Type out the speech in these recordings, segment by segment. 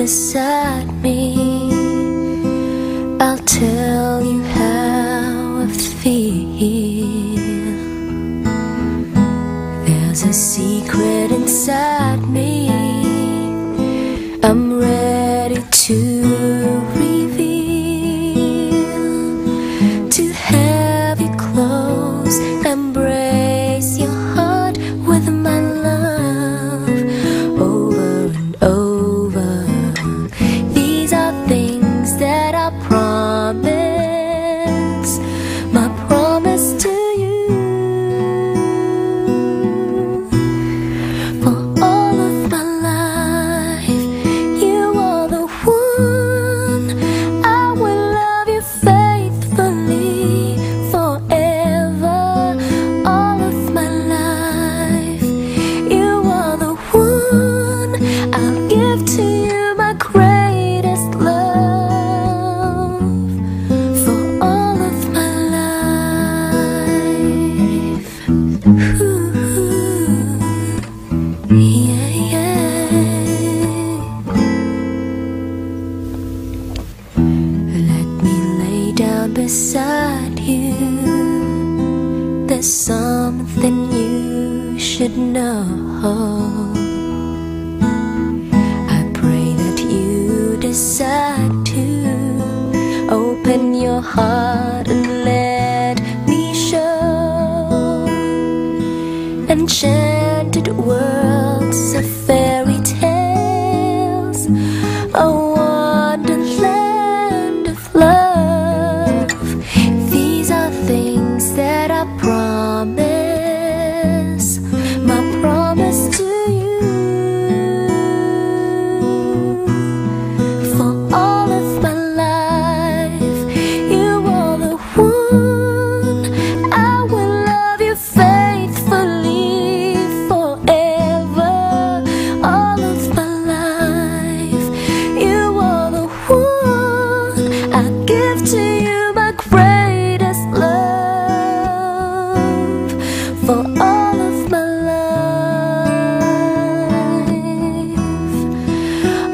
beside me. I'll tell you how I feel. There's a secret inside me. I'm ready to There's something you should know. I pray that you decide to Open your heart and let me show. Enchanted world.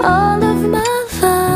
all of my fun.